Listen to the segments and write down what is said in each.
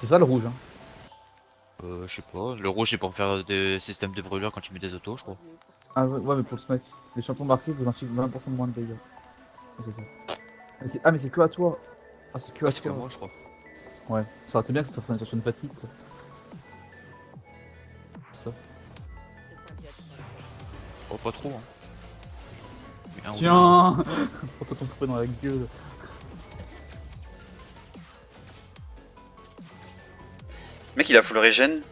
C'est ça le rouge. Hein. Euh, je sais pas. Le rouge, c'est pour faire des systèmes de brûlure quand tu mets des autos, je crois. Ah ouais, ouais, mais pour le smack. Les champions marqués vous infligent 20% de moins de dégâts. Ouais, c'est ça. Mais c'est- ah mais c'est que à toi. Ah c'est que à c'est que toi. moi, je crois. Ouais, ça aurait été bien que ça soit sur une fatigue quoi. Ça. Oh, pas trop, hein. Tiens Prends-toi ton dans la gueule. Mec, il a full régène. deux.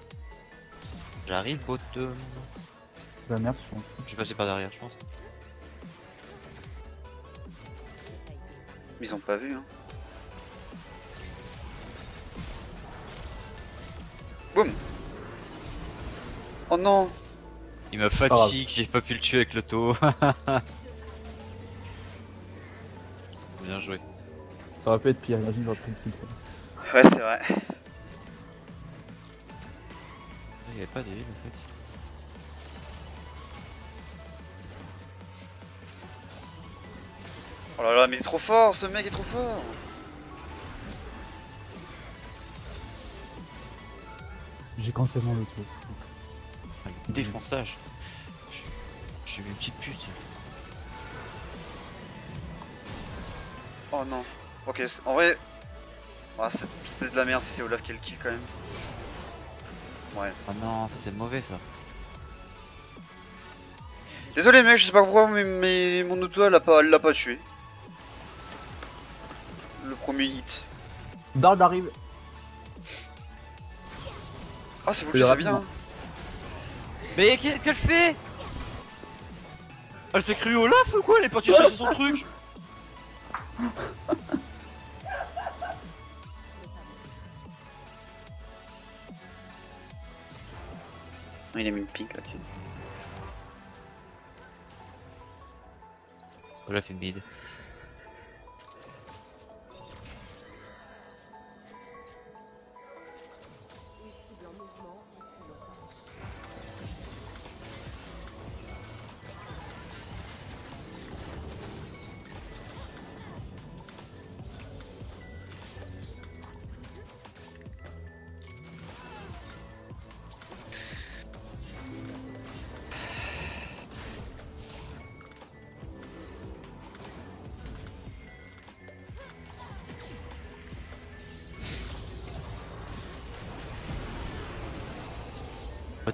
J'arrive, bottom. C'est la merde je pense. Je vais passer par derrière, je pense. Ils ont pas vu, hein. Boum Oh non Il me fatigue, j'ai pas pu le tuer avec l'auto. Bien joué. Ça aurait pu être pire, imagine j'aurais pris kill ça. Ouais, c'est vrai. Il y avait pas d'heal en fait. Oh là là, mais il est trop fort, ce mec est trop fort J'ai cancel mon auto. Ah, le défonçage. Je suis une petite pute. Oh non. Ok, en vrai... Ah, c'est- C'était de la merde si c'est Olaf qui a le kill quand même. Ouais. Oh non, ça c'est mauvais ça. Désolé mec, je sais pas pourquoi, mais, mais mon auto elle l'a pas, elle l'a pas tué. Le premier hit. Dard arrive Ah, c'est vous qui bien. rapidement. Mais qu'est-ce qu'elle fait? Elle s'est cru Olaf ou quoi? Elle est partie chercher son truc Il a mis une pink, ok. Olaf est mid.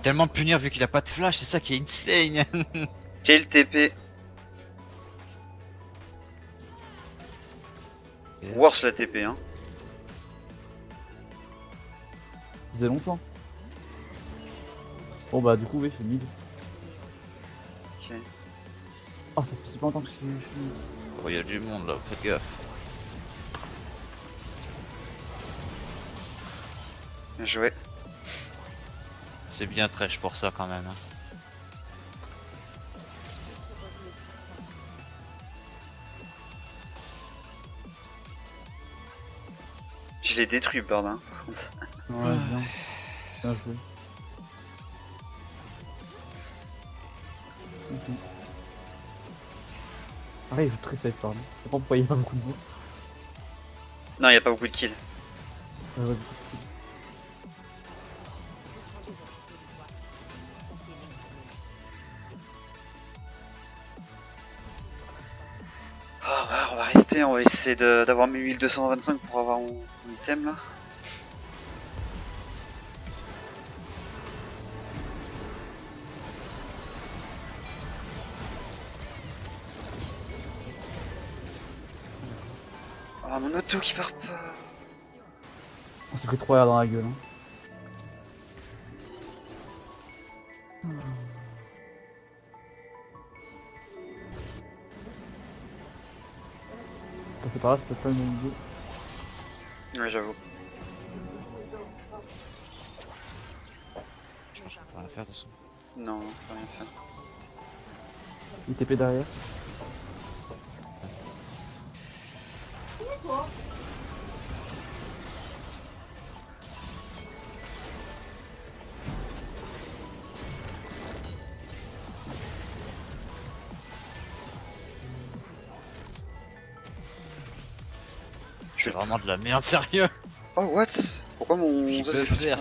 Tellement le punir vu qu'il a pas de flash, c'est ça qui est insane Quel TP Worse la TP, hein. Ça faisait longtemps. Bon bah du coup oui je suis mid. Ok. Oh ça fait super longtemps que je suis, mid. Oh, y a du monde là, faites gaffe. Bien joué. C'est bien trash pour ça quand même. hein. Je l'ai détruit, Bird, hein, par contre. Ouais, bien. Bien joué. Ok. Pareil, il joue très safe, pardon. Je sais pas pourquoi il y a pas beaucoup de mots. Non, y a pas beaucoup de kills. Ouais, ouais, de- d'avoir mes 1225 pour avoir mon, mon item là. Ah, mon auto qui part pas. On s'est pris 3 R dans la gueule. Hein. Passer par là, c'est peut-être pas une bonne idée. Ouais, j'avoue. Je pense qu'on peut rien faire de toute façon. Non, non, faut rien faire. ITP derrière. Je suis vraiment de la merde, sérieux Oh, what? Pourquoi mon Qu'est-ce qu'il peut faire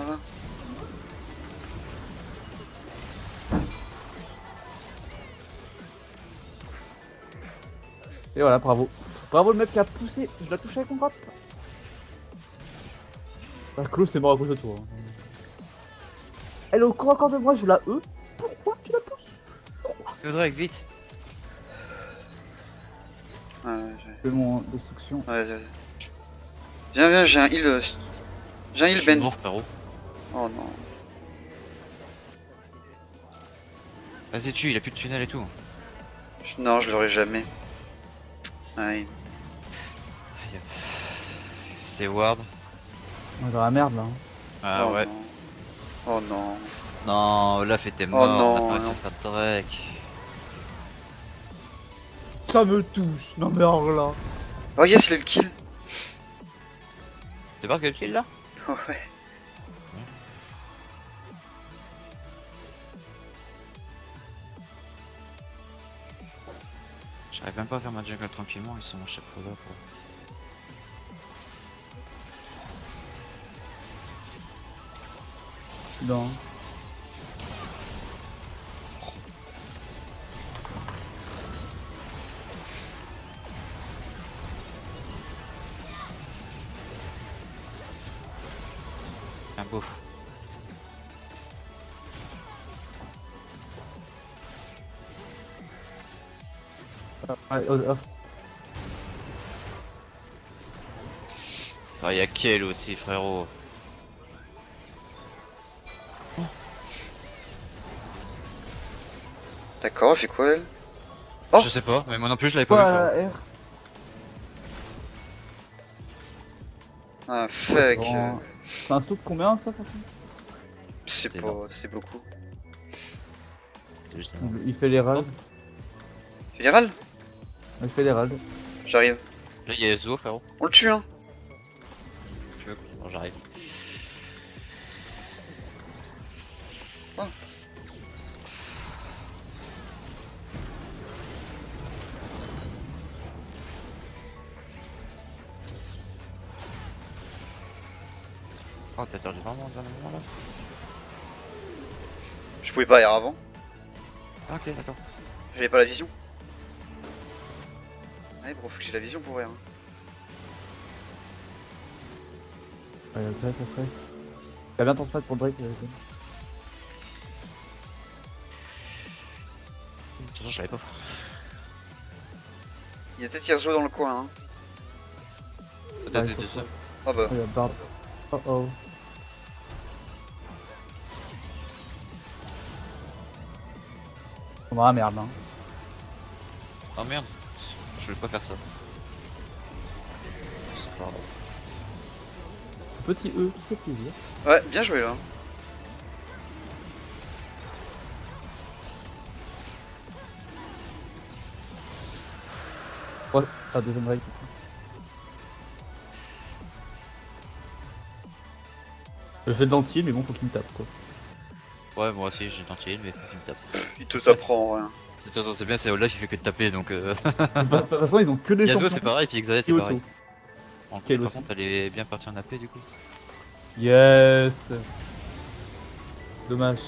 Et voilà, bravo. Bravo le mec qui a poussé. Je l'ai touché avec mon grappe. Ah, Klaus, t'es mort à cause de toi. hein. Elle est au corps à corps de moi, je la E. Pourquoi tu la pousses Drake, vite Ouais, ouais, j'ai- C'est mon destruction. ouais, vas-y, vas-y. Viens, viens, j'ai un heal. euh, J'ai un heal suis Ben. mort, frérot. Oh non. Vas-y, tue, il a plus de tunnel et tout. Je- Non, je l'aurai jamais. Ouais. C'est Ward. On est dans la merde là. hein. Ah oh ouais. non. Oh non. Non, Olaf était mort. non, on a pas réussi non. à faire Drake. Ça me touche. Non mais alors là. Oh yes, il a le kill. T'es pas quel kill là ouais. J'arrive même pas à faire ma jungle tranquillement, ils sont à chaque fois là pour. Je suis dans. Ah, y'a Kiel aussi, frérot. D'accord, fait quoi elle? Oh Je sais pas, mais moi non plus je l'avais pas vu. Ah fuck. bon. C'est un de combien ça C'est pas, c'est beaucoup. Juste- Il fait les ralds. Fédéral Il fait ralds. J'arrive. Là, y'a Zo, frérot. On le tue hein Tu veux Bon, j'arrive. Oh, t'as perdu vraiment au dernier moment là Je pouvais pas aller avant. Ah, ok, d'accord. J'avais pas la vision. Faut que j'ai la vision pour rien. Ouais, il y a le Drake après. Il a bien transmettre pour Drake. euh, De toute façon, je savais pas. Il y a peut-être Yasuo dans le coin hein. Deux, Ouais, deux. Ah bah. Oh, il y a Bard. Oh oh. On va la merde hein. Oh merde, je voulais pas faire ça. C'est pas grave. Petit E qui fait plaisir. Ouais, bien joué là. Ouais, ah, deuxième Drake. Je fais de mais bon, faut qu'il me tape quoi. Ouais, moi aussi j'ai tenté, mais faut qu'il me tape. Il te t'apprend rien. De toute façon, c'est bien, c'est Olaf, il fait que de taper donc. Euh... De toute façon, ils ont que des Yasuo, champions. c'est pareil, puis Xayah, et c'est pareil. En Quel par contre, elle est bien partie en AP du coup. Yes Dommage.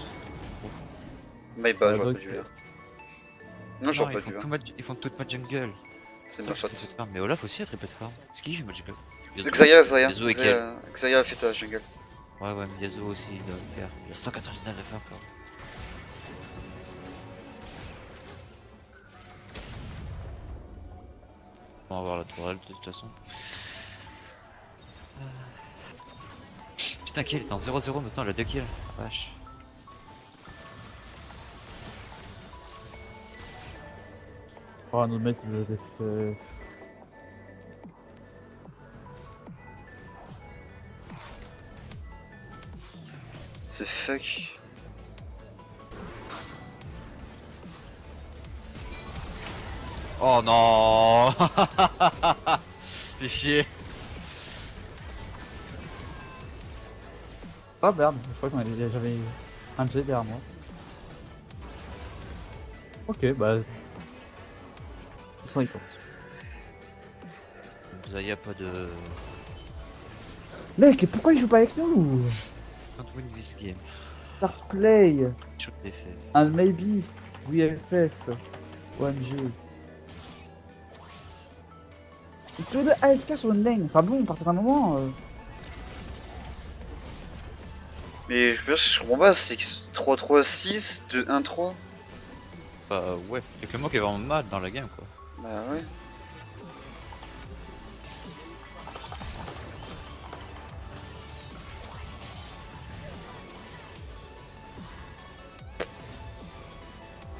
My bad, Ah, j'aurais pas dû euh, faire. Non, j'aurais ils, pas font dû. tout hein. ma- ils font toute ma jungle. C'est ma faute. Mais Olaf aussi a très peu de farm. C'est qui qui fait ma jungle? Xayah, Xayah. Et Xayah, Xayah a fait ta jungle. Ouais, ouais, mais Yasuo aussi, il doit le faire. Il a 199 de farm, frérot. On va voir la tourelle de toute façon. Putain, kill est en 0-0 maintenant, elle a 2 kills. Vache. Oh, un autre mec, il le fait. Ce fuck? Oh non Fais chier. Ah merde, je crois qu'on avait j'avais un jet derrière moi. Ok, bah. Ils sont comptent. Vous avez pas de. Mec, pourquoi il joue pas avec nous? Don't win this game. Start play. Shoot faits. And maybe VFF. OMG. C'est tous les deux AFK sur une lane. Enfin bon, à partir d'un moment. euh, Mais je pense que je comprends pas, c'est que 3-3-6, 2-1-3. Bah ouais, y'a que moi qui est vraiment mal dans la game quoi. Bah ouais.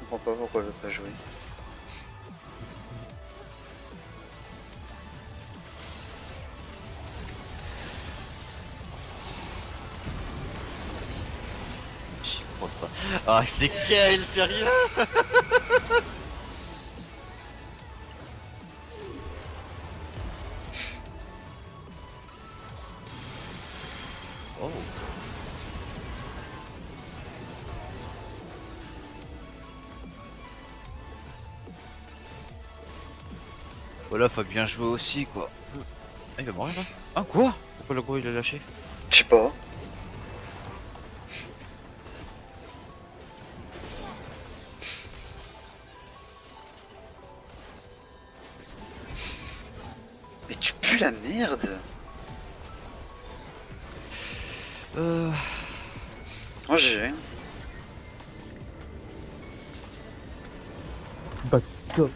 Je comprends pas pourquoi elle veut pas jouer. Ah c'est quel sérieux Oh Voilà, faut bien jouer aussi quoi. Ah, il va mourir là Ah quoi? Pourquoi le gros il a lâché? Je sais pas. La merde. Euh... Bah top.